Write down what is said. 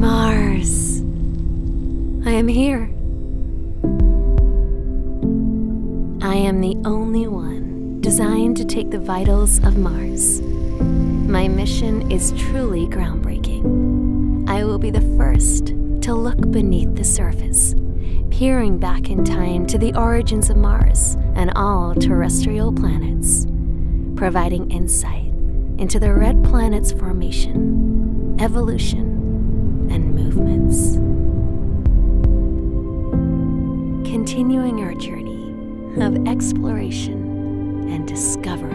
Mars. I am here. I am the only one designed to take the vitals of Mars. My mission is truly groundbreaking. I will be the first to look beneath the surface, peering back in time to the origins of Mars and all terrestrial planets, providing insight into the red planet's formation, evolution, movements. Continuing our journey of exploration and discovery.